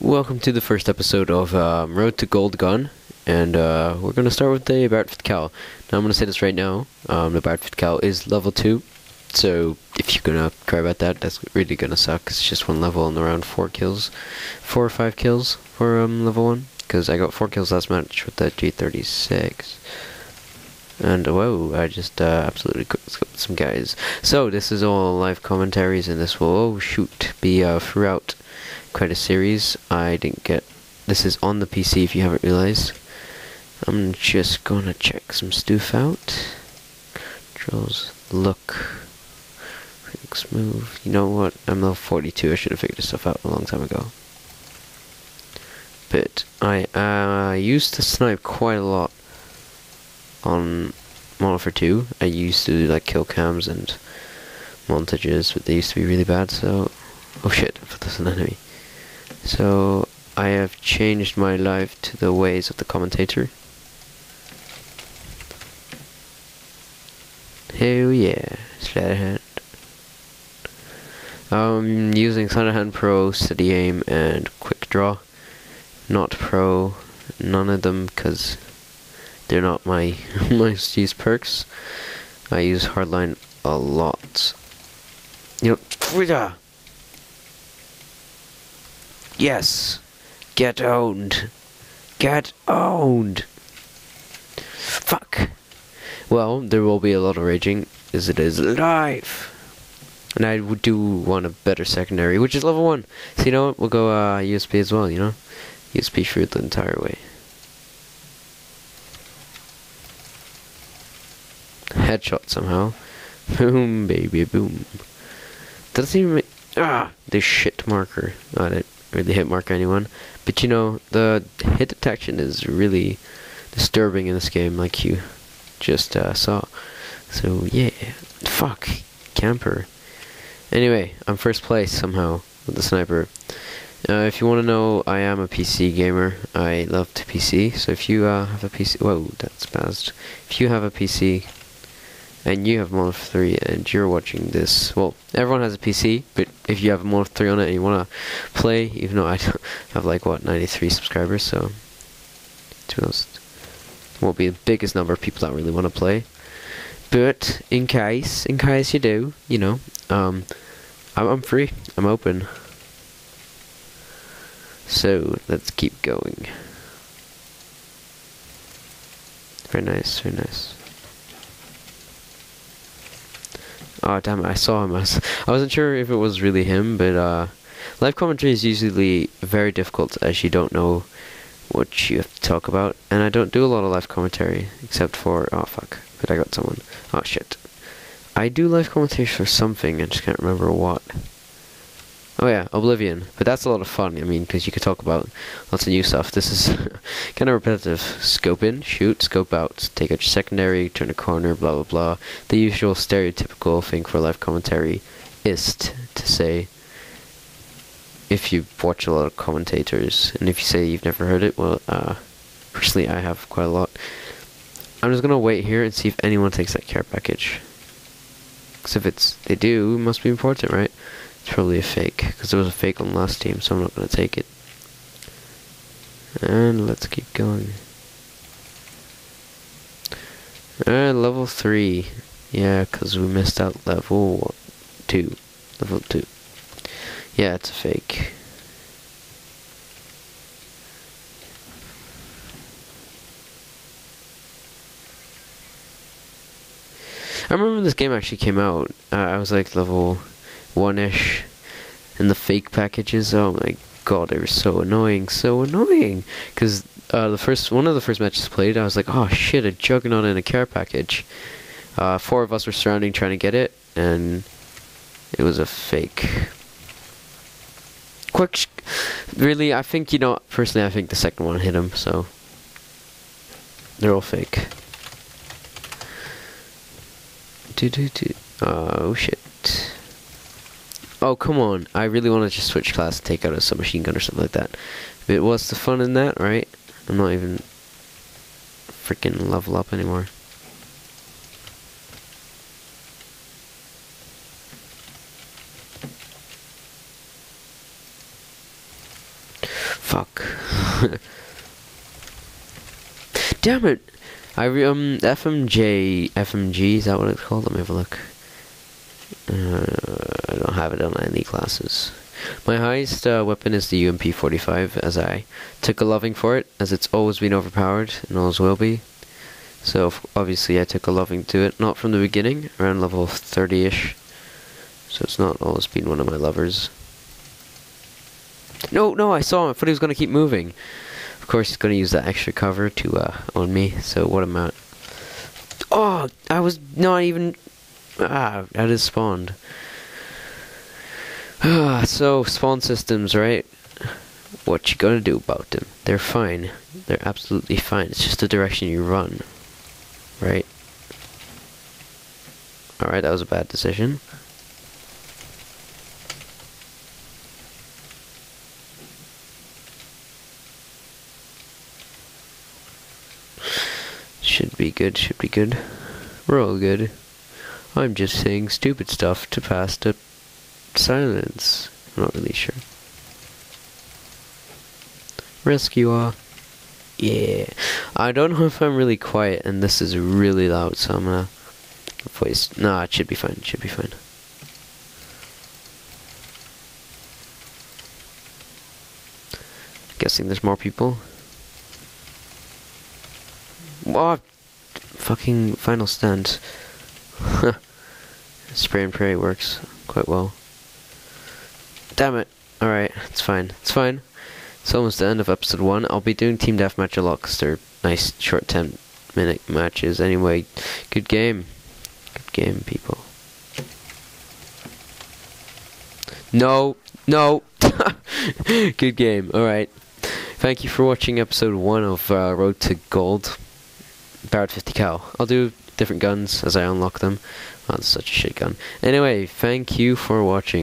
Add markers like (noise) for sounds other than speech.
Welcome to the first episode of um, Road to Gold Gun, and uh, we're going to start with the Barrett 50 Cal. Now I'm going to say this right now, um, the Barrett 50 Cal is level 2, so if you're going to cry about that, that's really going to suck, it's just one level and around 4 kills, 4 or 5 kills for um, level 1, because I got 4 kills last match with that G36. And whoa, I just uh, absolutely cooked some guys. So this is all live commentaries, and this will oh shoot be uh, throughout quite a series. I didn't get this is on the PC if you haven't realized. I'm just gonna check some stuff out. Controls look looks move. You know what? I'm level 42. I should have figured this stuff out a long time ago. But I uh, used to snipe quite a lot on Modern Warfare 2. I used to do like kill cams and montages, but they used to be really bad. So, oh shit! Thought that's an enemy. So I have changed my life to the ways of the commentator. Hell yeah, Sleight of Hand. I'm using Sleight of Hand Pro, Steady Aim, and Quick Draw. Not Pro, none of them, because they're not my (laughs) most used perks. I use Hardline a lot. You know, Yes. Get owned. Get owned. Fuck. Well, there will be a lot of raging, as it is live. And I do want a better secondary, which is level 1. So you know what, we'll go uh, USP as well, you know? USP through the entire way. Headshot somehow. Boom, baby, boom. Doesn't even... Ah! The shit marker on it really hit mark anyone. But you know, the hit detection is really disturbing in this game, like you just uh, saw. So yeah, fuck, camper. Anyway, I'm first place somehow with the sniper. Uh, if you want to know, I am a PC gamer. I love to PC. So if you uh, have a PC, whoa, that's spazzed. If you have a PC, and you have Modern 3 and you're watching this, well, everyone has a PC, but if you have Modern 3 on it and you want to play, even though I (laughs) have like, what, 93 subscribers, so, to be honest, won't be the biggest number of people that really want to play. But, in case, in case you do, you know, um, I'm, I'm free, I'm open. So, let's keep going. Very nice, very nice. Oh damn it! I saw him. (laughs) I, was, I wasn't sure if it was really him, but uh, live commentary is usually very difficult as you don't know what you have to talk about, and I don't do a lot of live commentary except for oh fuck, but I got someone. Oh shit! I do live commentary for something. I just can't remember what. Oh yeah, Oblivion. But that's a lot of fun, I mean, because you could talk about lots of new stuff. This is (laughs) kind of repetitive. Scope in, shoot, scope out, take out your secondary, turn a corner, blah blah blah. The usual stereotypical thing for live commentary is to say, if you watch a lot of commentators, and if you say you've never heard it, well, uh, personally I have quite a lot. I'm just gonna wait here and see if anyone takes that care package. Because if it's, they do, it must be important, right? Probably a fake, because there was a fake on last team, so I'm not going to take it. And let's keep going. And level 3. Yeah, because we missed out level 2. Level 2. Yeah, it's a fake. I remember this game actually came out, uh, I was like level one-ish. And the fake packages, oh my god, they were so annoying, so annoying. Because uh, the first one of the first matches played, I was like, oh shit, a Juggernaut in a care package. Uh, four of us were surrounding trying to get it, and it was a fake. Quick, really, I think, you know, personally, I think the second one hit him, so. They're all fake. Do do do. Oh shit. Oh, come on. I really want to just switch class and take out a submachine gun or something like that. But what's the fun in that, right? I'm not even freaking level up anymore. Fuck. (laughs) Damn it! I um FMJ FMG is that what it's called? Let me have a look. Uh, have it on any classes. My highest uh, weapon is the UMP 45, as I took a loving for it, as it's always been overpowered and always will be. So obviously I took a loving to it, not from the beginning, around level 30ish. So it's not always been one of my lovers. No, no, I saw him. I thought he was going to keep moving. Of course, he's going to use that extra cover to uh, own me. So what am I? Oh, I was not even. Ah, I just spawned. Ah, so spawn systems, right? What you gonna do about them? They're fine. They're absolutely fine. It's just the direction you run, right? All right, that was a bad decision. Should be good, should be good. We're all good. I'm just saying stupid stuff to pass the silence. I'm not really sure. Rescuer. Yeah. I don't know (laughs) if I'm really quiet and this is really loud, so I'm gonna voice. Nah, it should be fine. It should be fine. Guessing there's more people. What? Fucking final stand. (laughs) Spray and pray works quite well. Damn it. Alright, it's fine. It's fine. It's almost the end of episode 1. I'll be doing Team Deathmatch a lot because they're nice short 10 minute matches. Anyway, good game. Good game, people. No, no. (laughs) good game. Alright. Thank you for watching episode 1 of uh, Road to Gold. Barrett 50 cal. I'll do different guns as I unlock them. Oh, that's such a shit gun. Anyway, thank you for watching.